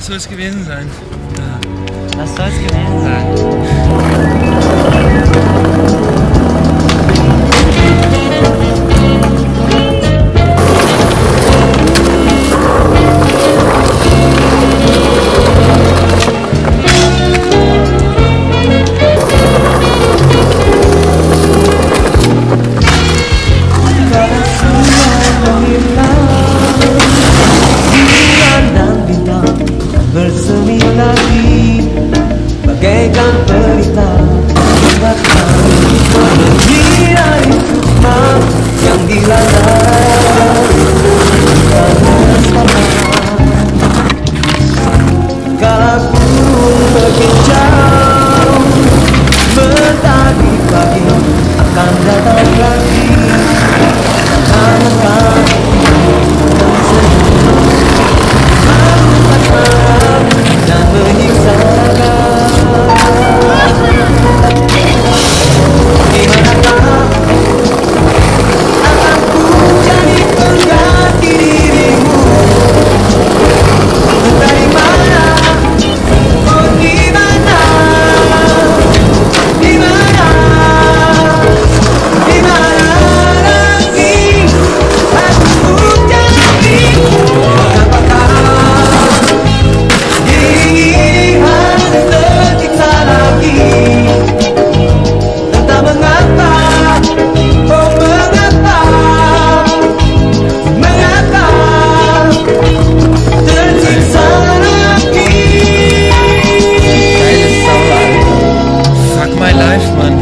was? Das soll es gewesen sein. Ja. Das soll es gewesen sein. bagaikan pelita kami yang dilanda burung berbicara lifeline